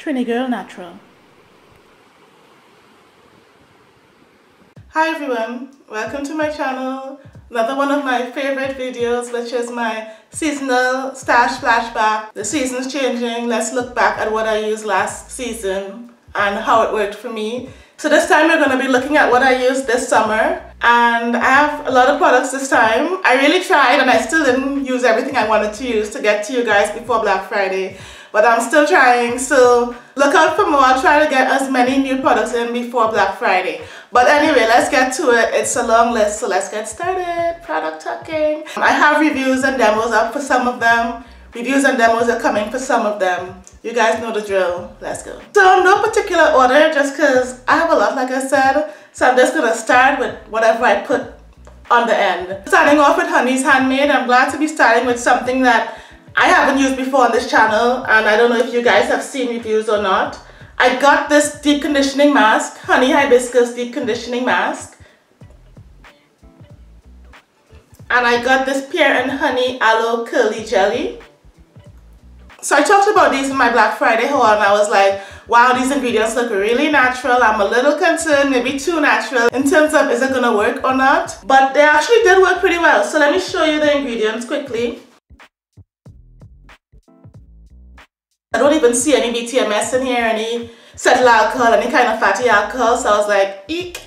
Trini Girl Natural. Hi everyone, welcome to my channel. Another one of my favorite videos which is my seasonal stash flashback. The season's changing, let's look back at what I used last season and how it worked for me. So this time we're going to be looking at what I used this summer and I have a lot of products this time. I really tried and I still didn't use everything I wanted to use to get to you guys before Black Friday but I'm still trying so look out for more I'll try to get as many new products in before Black Friday. But anyway let's get to it. It's a long list so let's get started. Product talking. I have reviews and demos up for some of them. Reviews and demos are coming for some of them. You guys know the drill. Let's go. So no particular order just because I have a lot like I said. So I'm just gonna start with whatever I put on the end. Starting off with Honey's Handmade. I'm glad to be starting with something that I haven't used before on this channel and I don't know if you guys have seen reviews or not. I got this deep conditioning mask, Honey Hibiscus deep conditioning mask. And I got this pear and honey aloe curly jelly. So I talked about these in my Black Friday haul and I was like, wow, these ingredients look really natural. I'm a little concerned, maybe too natural in terms of is it gonna work or not. But they actually did work pretty well. So let me show you the ingredients quickly. I don't even see any BTMS in here, any cetyl alcohol, any kind of fatty alcohol. So I was like, eek,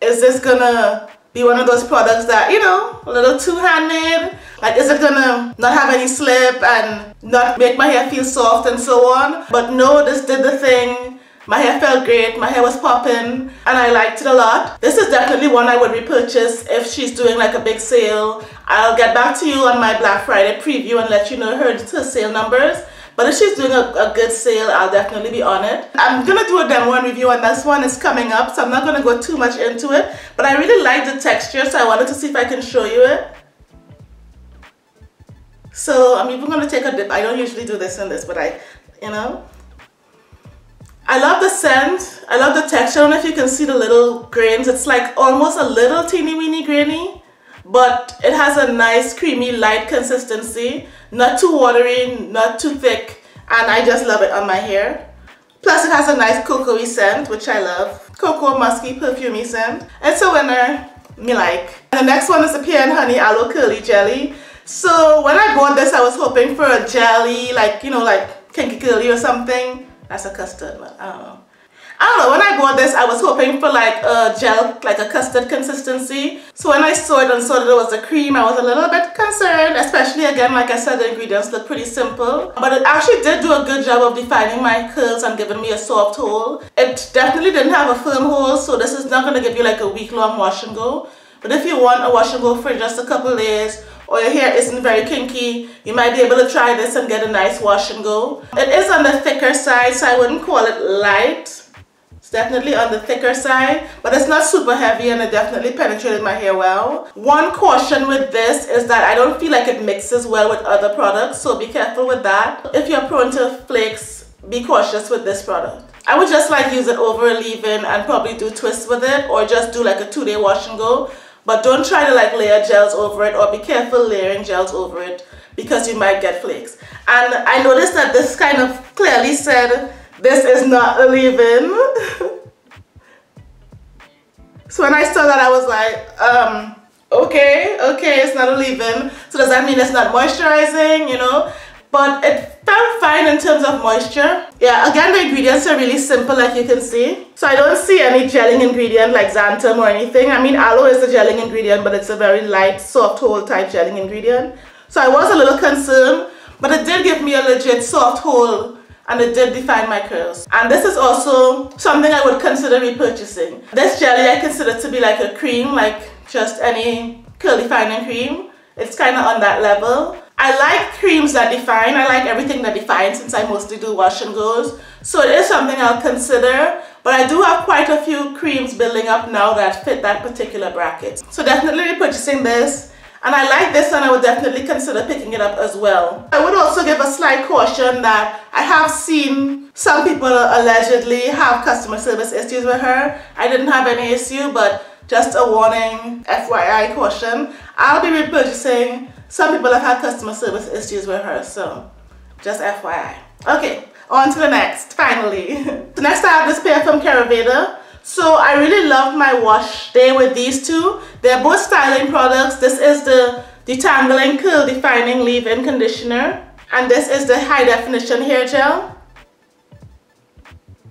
is this gonna be one of those products that, you know, a little too handmade? Like, is it gonna not have any slip and not make my hair feel soft and so on? But no, this did the thing. My hair felt great, my hair was popping, and I liked it a lot. This is definitely one I would repurchase if she's doing like a big sale. I'll get back to you on my Black Friday preview and let you know her, her sale numbers. But if she's doing a, a good sale, I'll definitely be on it. I'm gonna do a demo and review and this one is coming up, so I'm not gonna go too much into it. But I really like the texture, so I wanted to see if I can show you it. So I'm even gonna take a dip. I don't usually do this in this, but I, you know. I love the scent. I love the texture. I don't know if you can see the little grains. It's like almost a little teeny weeny grainy, but it has a nice creamy light consistency not too watery, not too thick, and I just love it on my hair. Plus it has a nice cocoa scent, which I love. Cocoa musky perfumey scent. It's a winner, me like. And the next one is the Pear and Honey Aloe Curly Jelly. So when I bought this, I was hoping for a jelly, like, you know, like Kinky Curly or something. That's a custard, but I don't know. I don't know, when I bought this, I was hoping for like a gel, like a custard consistency. So when I saw it and saw that it was a cream, I was a little bit concerned, especially again, like I said, the ingredients look pretty simple. But it actually did do a good job of defining my curls and giving me a soft hold. It definitely didn't have a firm hold, so this is not going to give you like a week-long wash and go. But if you want a wash and go for just a couple days, or your hair isn't very kinky, you might be able to try this and get a nice wash and go. It is on the thicker side, so I wouldn't call it light. Definitely on the thicker side, but it's not super heavy and it definitely penetrated my hair well. One caution with this is that I don't feel like it mixes well with other products, so be careful with that. If you're prone to flakes, be cautious with this product. I would just like use it over a leave-in and probably do twists with it or just do like a two-day wash and go. But don't try to like layer gels over it or be careful layering gels over it because you might get flakes. And I noticed that this kind of clearly said this is not a leave-in. so when I saw that, I was like, um, okay, okay, it's not a leave-in. So does that mean it's not moisturizing, you know? But it felt fine in terms of moisture. Yeah, again, the ingredients are really simple, like you can see. So I don't see any gelling ingredient like xanthan or anything. I mean, aloe is a gelling ingredient, but it's a very light, soft hold type gelling ingredient. So I was a little concerned, but it did give me a legit soft hold and it did define my curls. And this is also something I would consider repurchasing. This jelly I consider to be like a cream, like just any curl defining cream. It's kind of on that level. I like creams that define. I like everything that defines since I mostly do wash and goes. So it is something I'll consider. But I do have quite a few creams building up now that fit that particular bracket. So definitely repurchasing this. And I like this and I would definitely consider picking it up as well. I would also give a slight caution that I have seen some people allegedly have customer service issues with her. I didn't have any issue, but just a warning, FYI caution. I'll be repurchasing. Some people have had customer service issues with her, so just FYI. Okay, on to the next. Finally. so next I have this pair from Keravada. So I really love my wash day with these two. They're both styling products. This is the Detangling Curl Defining Leave-In Conditioner. And this is the High Definition Hair Gel.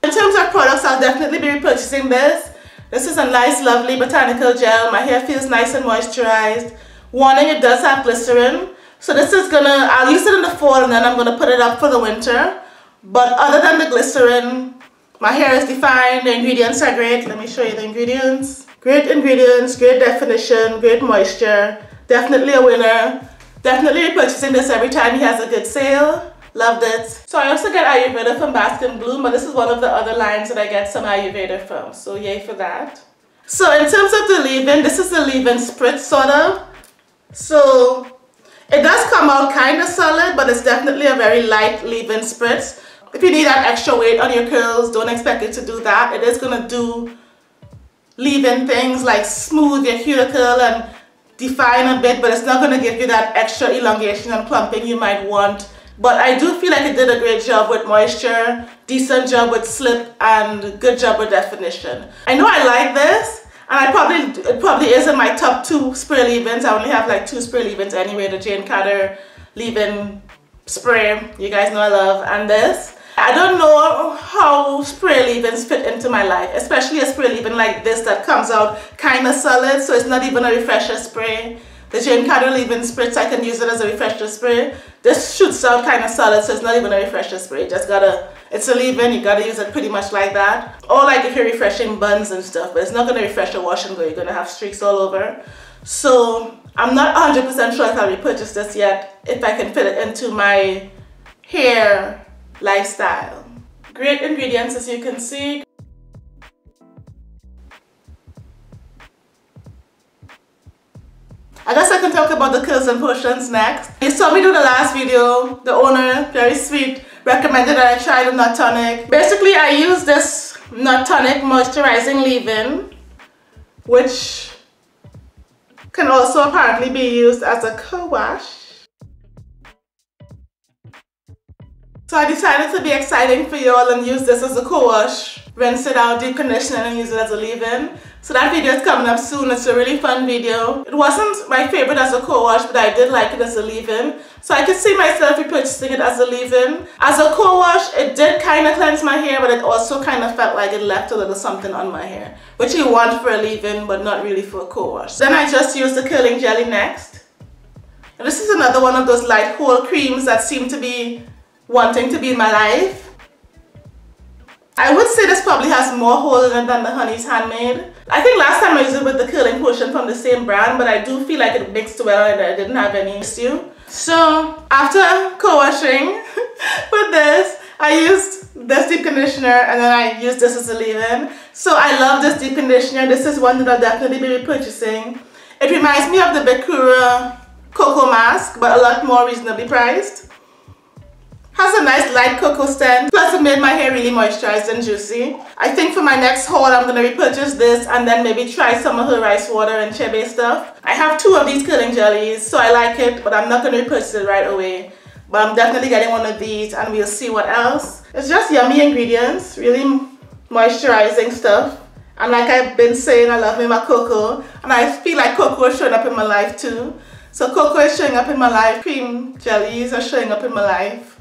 In terms of products, I'll definitely be repurchasing this. This is a nice, lovely botanical gel. My hair feels nice and moisturized. Warning, it does have glycerin. So this is gonna, I'll use it in the fall and then I'm gonna put it up for the winter. But other than the glycerin, my hair is defined, the ingredients are great. Let me show you the ingredients. Great ingredients, great definition, great moisture. Definitely a winner. Definitely purchasing this every time he has a good sale. Loved it. So I also get Ayurveda from Bask and Bloom, but this is one of the other lines that I get some Ayurveda from. So yay for that. So in terms of the leave-in, this is the leave-in spritz sort of. So it does come out kind of solid, but it's definitely a very light leave-in spritz. If you need that extra weight on your curls, don't expect it to do that. It is going to do leave-in things like smooth your cuticle and define a bit, but it's not going to give you that extra elongation and plumping you might want but I do feel like it did a great job with moisture, decent job with slip, and good job with definition. I know I like this, and I probably it probably is in my top two spray leave-ins. I only have like two spray leave-ins anyway, the Jane Carter leave-in spray, you guys know I love, and this. I don't know how spray leave-ins fit into my life, especially a spray leave-in like this that comes out kind of solid, so it's not even a refresher spray. The Jane Carter leave-in spritz, I can use it as a refresher spray. This shoots out kind of solid, so it's not even a refresher spray. Just gotta, it's a leave-in, you gotta use it pretty much like that. Or like if you're refreshing buns and stuff, but it's not gonna refresh your wash and go, you're gonna have streaks all over. So I'm not 100% sure if I'll repurchase this yet, if I can fit it into my hair lifestyle. Great ingredients as you can see. I guess I can talk about the curls and potions next. You saw me do the last video. The owner, very sweet, recommended that I try the Nut Tonic. Basically, I use this Nut Tonic Moisturizing Leave-In, which can also apparently be used as a co-wash. So I decided to be exciting for y'all and use this as a co-wash. Rinse it out, deep condition and use it as a leave-in. So that video is coming up soon. It's a really fun video. It wasn't my favorite as a co-wash, but I did like it as a leave-in. So I could see myself repurchasing it as a leave-in. As a co-wash, it did kind of cleanse my hair, but it also kind of felt like it left a little something on my hair. Which you want for a leave-in, but not really for a co-wash. Then I just used the curling jelly next. And this is another one of those light whole creams that seem to be wanting to be in my life. I would say this probably has more holes in it than the Honey's Handmade. I think last time I used it with the curling potion from the same brand, but I do feel like it mixed well and I didn't have any issue. So after co-washing with this, I used this deep conditioner and then I used this as a leave-in. So I love this deep conditioner. This is one that I'll definitely be repurchasing. It reminds me of the Bekura Cocoa Mask, but a lot more reasonably priced. Has a nice light cocoa scent. Plus it made my hair really moisturized and juicy. I think for my next haul I'm going to repurchase this and then maybe try some of her rice water and chebe stuff. I have two of these curling jellies so I like it but I'm not going to repurchase it right away. But I'm definitely getting one of these and we'll see what else. It's just yummy ingredients, really moisturizing stuff. And like I've been saying, I love me my cocoa. And I feel like cocoa is showing up in my life too. So cocoa is showing up in my life. Cream jellies are showing up in my life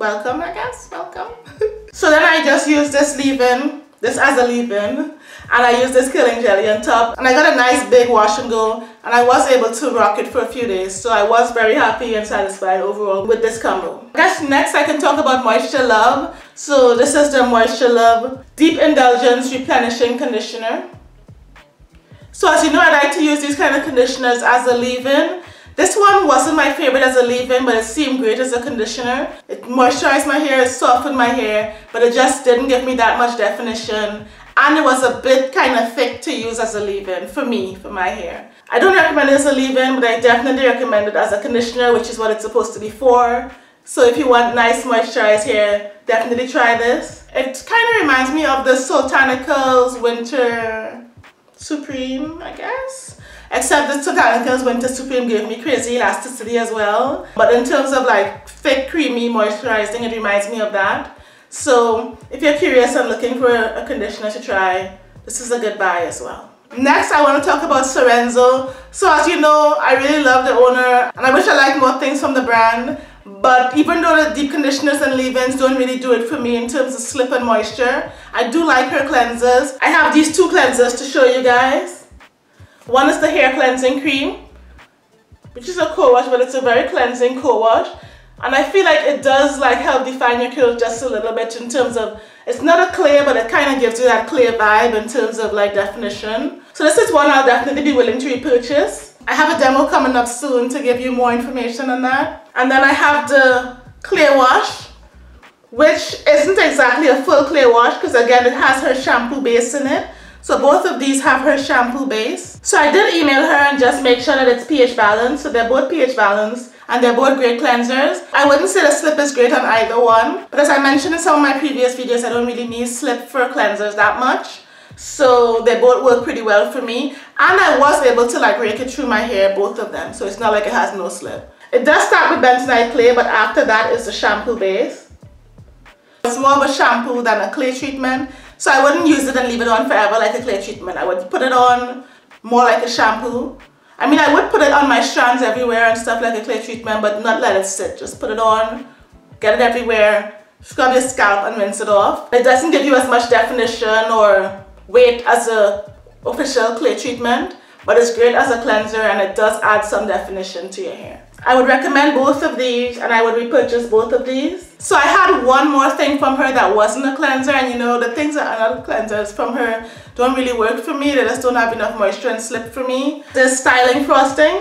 welcome I guess welcome so then I just used this leave-in this as a leave-in and I used this curling jelly on top and I got a nice big wash and go and I was able to rock it for a few days so I was very happy and satisfied overall with this combo. I guess next I can talk about Moisture Love. So this is the Moisture Love Deep Indulgence Replenishing Conditioner. So as you know I like to use these kind of conditioners as a leave-in this one wasn't my favorite as a leave-in, but it seemed great as a conditioner. It moisturized my hair, it softened my hair, but it just didn't give me that much definition. And it was a bit kind of thick to use as a leave-in for me, for my hair. I don't recommend it as a leave-in, but I definitely recommend it as a conditioner, which is what it's supposed to be for. So if you want nice moisturized hair, definitely try this. It kind of reminds me of the Soultanicals Winter Supreme, I guess. Except the Soultanicals Winter Supreme gave me crazy elasticity as well. But in terms of like thick, creamy moisturizing, it reminds me of that. So if you're curious and looking for a conditioner to try, this is a good buy as well. Next, I want to talk about Sarenzo. So as you know, I really love the owner and I wish I liked more things from the brand. But even though the deep conditioners and leave-ins don't really do it for me in terms of slip and moisture, I do like her cleansers. I have these two cleansers to show you guys. One is the hair cleansing cream, which is a co-wash, but it's a very cleansing co-wash. And I feel like it does like help define your curls just a little bit in terms of, it's not a clear, but it kind of gives you that clear vibe in terms of like definition. So this is one I'll definitely be willing to repurchase. I have a demo coming up soon to give you more information on that. And then I have the clear wash, which isn't exactly a full clear wash because again, it has her shampoo base in it. So both of these have her shampoo base. So I did email her and just make sure that it's pH balanced. So they're both pH balanced and they're both great cleansers. I wouldn't say the slip is great on either one, but as I mentioned in some of my previous videos, I don't really need slip for cleansers that much. So they both work pretty well for me. And I was able to like rake it through my hair, both of them. So it's not like it has no slip. It does start with bentonite clay, but after that is the shampoo base. It's more of a shampoo than a clay treatment. So I wouldn't use it and leave it on forever like a clay treatment. I would put it on more like a shampoo I mean, I would put it on my strands everywhere and stuff like a clay treatment, but not let it sit. Just put it on, get it everywhere, scrub your scalp and rinse it off. It doesn't give you as much definition or weight as a official clay treatment, but it's great as a cleanser and it does add some definition to your hair. I would recommend both of these and I would repurchase both of these. So I had one more thing from her that wasn't a cleanser and you know the things that are not cleansers from her don't really work for me. They just don't have enough moisture and slip for me. This styling frosting.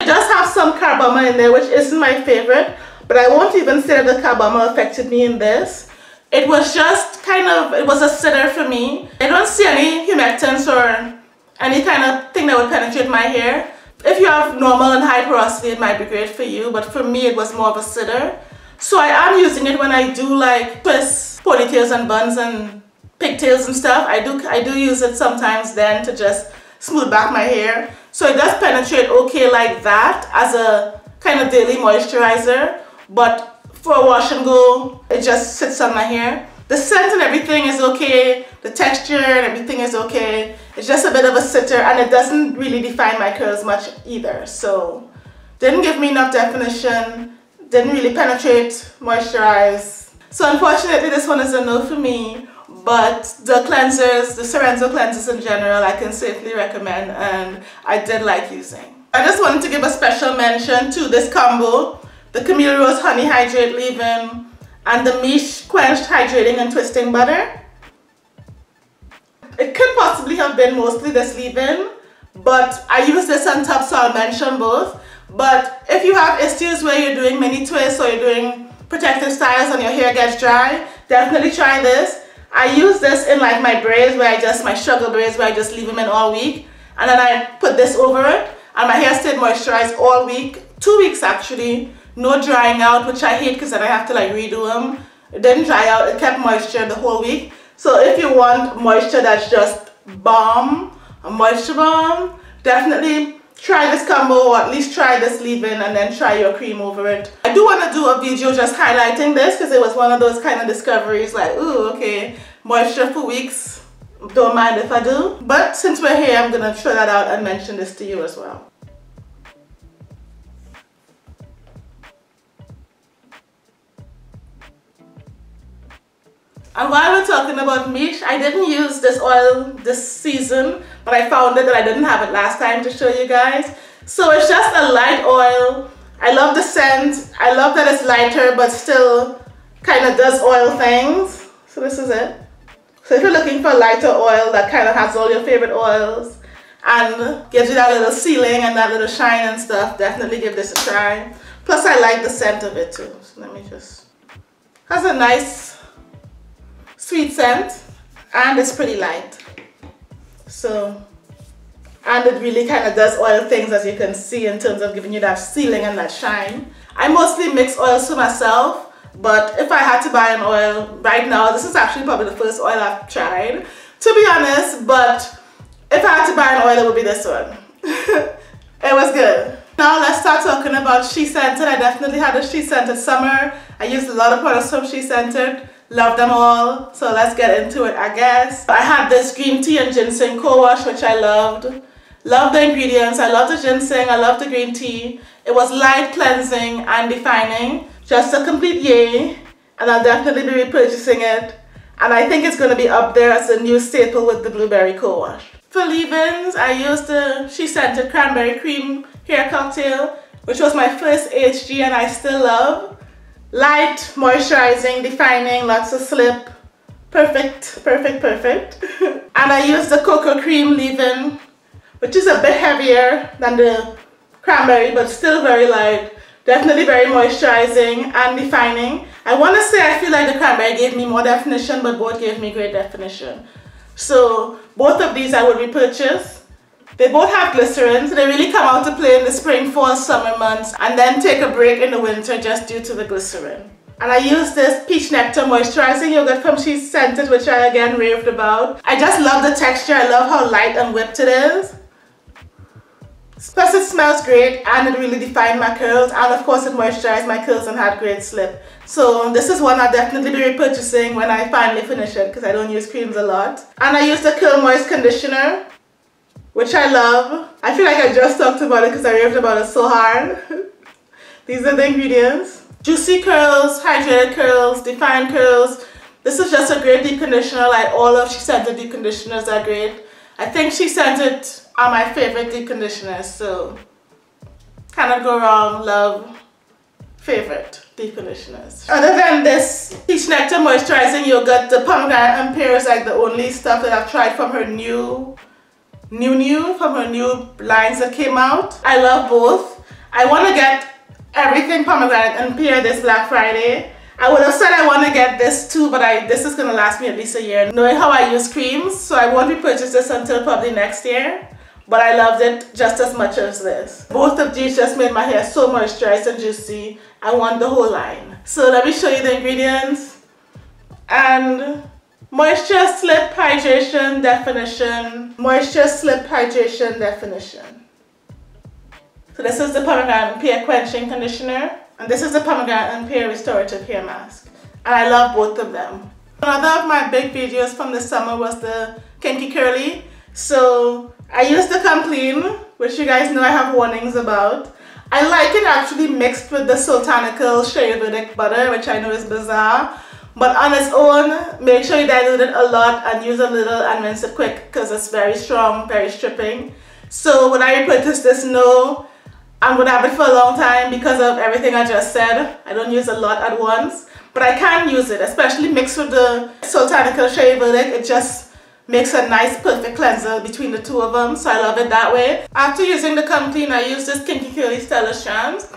It does have some carbomer in there which isn't my favorite but I won't even say that the carbomer affected me in this. It was just kind of, it was a sitter for me. I don't see any humectants or any kind of thing that would penetrate my hair. If you have normal and high porosity, it might be great for you, but for me, it was more of a sitter. So I am using it when I do like twists, ponytails and buns and pigtails and stuff. I do, I do use it sometimes then to just smooth back my hair. So it does penetrate okay like that as a kind of daily moisturizer, but for a wash and go, it just sits on my hair. The scent and everything is okay. The texture and everything is okay. It's just a bit of a sitter and it doesn't really define my curls much either. So didn't give me enough definition. Didn't really penetrate, moisturize. So unfortunately this one is a no for me. But the cleansers, the Sarenzo cleansers in general, I can safely recommend and I did like using. I just wanted to give a special mention to this combo, the Camille Rose Honey Hydrate Leave-In and the Miche Quenched Hydrating and Twisting Butter. It could possibly have been mostly the leave-in, but I use this on top so I'll mention both. But if you have issues where you're doing mini twists or you're doing protective styles and your hair gets dry, definitely try this. I use this in like my braids where I just, my struggle braids where I just leave them in all week. And then I put this over it and my hair stayed moisturized all week, two weeks actually no drying out, which I hate because then I have to like redo them. It didn't dry out, it kept moisture the whole week. So if you want moisture that's just balm, a moisture balm, definitely try this combo or at least try this leave-in and then try your cream over it. I do want to do a video just highlighting this because it was one of those kind of discoveries like, ooh, okay, moisture for weeks, don't mind if I do. But since we're here, I'm going to throw that out and mention this to you as well. And while we're talking about Miche, I didn't use this oil this season, but I found it that I didn't have it last time to show you guys. So it's just a light oil. I love the scent. I love that it's lighter, but still kind of does oil things. So this is it. So if you're looking for lighter oil that kind of has all your favorite oils and gives you that little sealing and that little shine and stuff, definitely give this a try. Plus I like the scent of it too. So let me just, has a nice sweet scent and it's pretty light. So, and it really kind of does oil things as you can see in terms of giving you that sealing and that shine. I mostly mix oils for myself, but if I had to buy an oil right now, this is actually probably the first oil I've tried, to be honest, but if I had to buy an oil, it would be this one. it was good. Now let's start talking about SheScentIt. I definitely had a SheScentIt summer I used a lot of products from SheScentIt. Love them all. So let's get into it, I guess. I had this green tea and ginseng co-wash, which I loved. Love the ingredients. I love the ginseng. I love the green tea. It was light, cleansing, and defining. Just a complete yay. And I'll definitely be repurchasing it. And I think it's going to be up there as a new staple with the blueberry co-wash. For leave-ins, I used the SheScentIt Cranberry Cream Hair Cocktail, which was my first HG and I still love. Light, moisturizing, defining, lots of slip. Perfect, perfect, perfect. and I use the cocoa cream leave-in, which is a bit heavier than the cranberry, but still very light. Definitely very moisturizing and defining. I want to say I feel like the cranberry gave me more definition, but both gave me great definition. So both of these I would repurchase. They both have glycerin, so they really come out to play in the spring, fall, summer months, and then take a break in the winter just due to the glycerin. And I use this Peach Nectar Moisturizing Yogurt from SheScentIt, which I again raved about. I just love the texture. I love how light and whipped it is. Plus it smells great and it really defined my curls and of course it moisturized my curls and had great slip. So this is one I'll definitely be repurchasing when I finally finish it because I don't use creams a lot. And I use the Curl Moist Conditioner which I love. I feel like I just talked about it because I raved about it so hard. These are the ingredients. Juicy curls, hydrated curls, defined curls. This is just a great deep conditioner like all of she said the deep conditioners are great. I think SheScentIt are my favorite deep conditioners, so cannot go wrong, love, favorite deep conditioners. Other than this Peach Nectar Moisturizing Yogurt, the Pomegranate and Pear is like the only stuff that I've tried from her new, new new, from her new lines that came out. I love both. I want to get everything Pomegranate and Pear this Black Friday. I would have said I want to get this too, but I this is going to last me at least a year. Knowing how I use creams, so I won't repurchase this until probably next year but I loved it just as much as this. Both of these just made my hair so moisturized and juicy. I want the whole line. So let me show you the ingredients. And moisture, slip, hydration, definition. Moisture, slip, hydration, definition. So this is the pomegranate and pear quenching conditioner. And this is the pomegranate and pear restorative hair mask. And I love both of them. Another of my big videos from the summer was the Kinky Curly. So I used the Come Clean, which you guys know I have warnings about. I like it actually mixed with the Soultanical Shea butter, which I know is bizarre. But on its own, make sure you dilute it a lot and use a little and rinse it quick because it's very strong, very stripping. So when I repurchase this, no, I'm going to have it for a long time because of everything I just said. I don't use a lot at once, but I can use it, especially mixed with the Soultanical Shea Verdict. It just makes a nice perfect cleanser between the two of them so I love it that way. After using the Come Clean I use this Kinky Curly Stella Strands.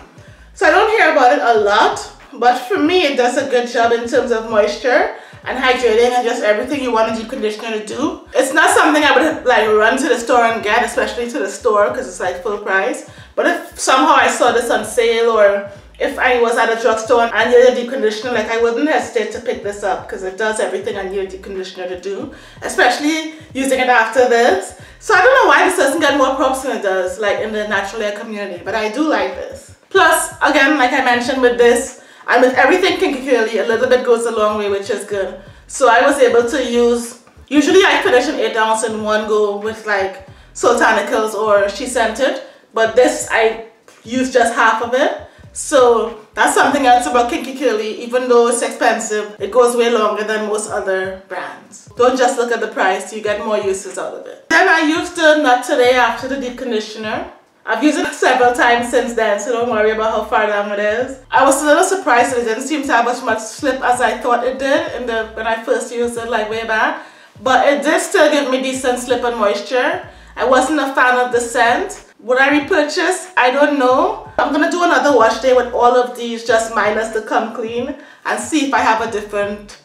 So I don't hear about it a lot but for me it does a good job in terms of moisture and hydrating and just everything you want a deep conditioner to do. It's not something I would like run to the store and get especially to the store because it's like full price but if somehow I saw this on sale or if I was at a drugstore and I needed a deep conditioner, like I wouldn't hesitate to pick this up because it does everything I need a deep conditioner to do, especially using it after this. So I don't know why this doesn't get more props than it does, like in the natural hair community, but I do like this. Plus, again, like I mentioned with this, and with everything kinky curly, a little bit goes a long way, which is good. So I was able to use, usually I finish an 8 ounce in one go with like Soultanicals or SheScentIt, but this I use just half of it. So that's something else about Kinky Curly. Even though it's expensive, it goes way longer than most other brands. Don't just look at the price, you get more uses out of it. Then I used the Knot Today after the deep conditioner. I've used it several times since then, so don't worry about how far down it is. I was a little surprised that it didn't seem to have as much slip as I thought it did in the when I first used it like way back. But it did still give me decent slip and moisture. I wasn't a fan of the scent. Would I repurchase? I don't know. I'm gonna do another wash day with all of these just minus the come clean and see if I have a different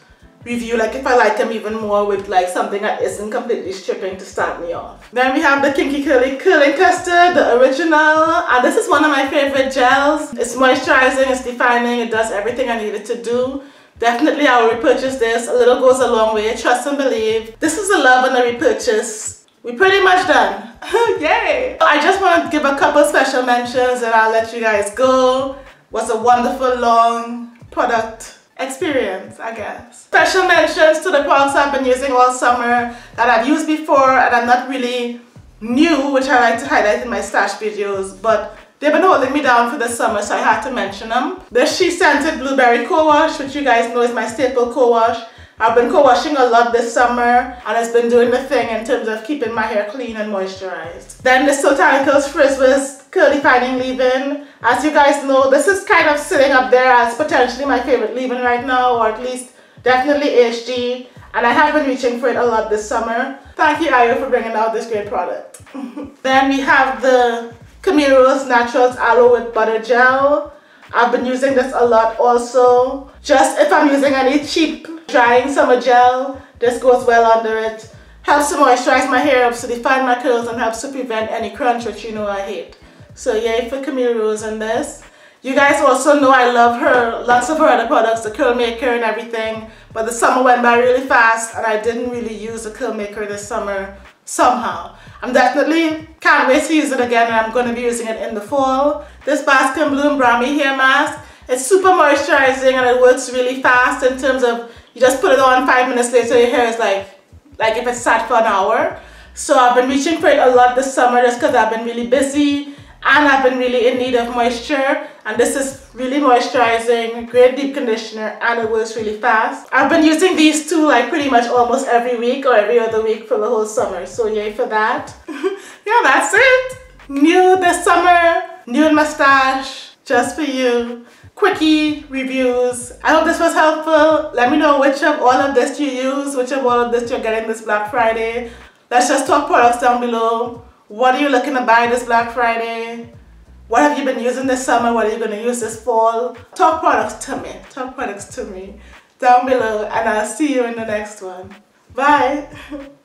review like if I like them even more with like something that isn't completely stripping to start me off. Then we have the Kinky Curly Curling Custard, the original and this is one of my favorite gels. It's moisturizing, it's defining, it does everything I need it to do. Definitely I will repurchase this. A little goes a long way, trust and believe. This is a love and a repurchase We're pretty much done. Yay! I just want to give a couple special mentions and I'll let you guys go. Was a wonderful long product experience, I guess. Special mentions to the products I've been using all summer that I've used before and I'm not really new, which I like to highlight in my stash videos, but they've been holding me down for the summer, so I had to mention them. The SheScentIt Blueberry Co-Wash, which you guys know is my staple co-wash. I've been co-washing a lot this summer and it's been doing the thing in terms of keeping my hair clean and moisturized. Then the Soultanicals Frizz Whiz Curly Fining Leave-In. As you guys know, this is kind of sitting up there as potentially my favorite leave-in right now, or at least definitely HG. And I have been reaching for it a lot this summer. Thank you, Ayo, for bringing out this great product. then we have the Camille Rose Naturals Aloe with Butter Gel. I've been using this a lot also. Just if I'm using any cheap drying summer gel, this goes well under it. Helps to moisturize my hair, helps to define my curls, and helps to prevent any crunch, which you know I hate. So yay for Camille Rose on this. You guys also know I love her, lots of her other products, the curl maker and everything. But the summer went by really fast and I didn't really use the curl maker this summer somehow. I'm definitely can't wait to use it again and I'm going to be using it in the fall. This Bask and Bloom Brahmi hair mask, it's super moisturizing and it works really fast in terms of you just put it on five minutes later your hair is like, like if it's sat for an hour. So I've been reaching for it a lot this summer just because I've been really busy and I've been really in need of moisture and this is really moisturizing, great deep conditioner and it works really fast. I've been using these two like pretty much almost every week or every other week for the whole summer so yay for that. yeah that's it. New this summer, new stash, just for you. Quickie reviews. I hope this was helpful. Let me know which of all of this you use, which of all of this you're getting this Black Friday. Let's just talk products down below. What are you looking to buy this Black Friday? What have you been using this summer? What are you going to use this fall? Talk products to me. Talk products to me down below and I'll see you in the next one. Bye.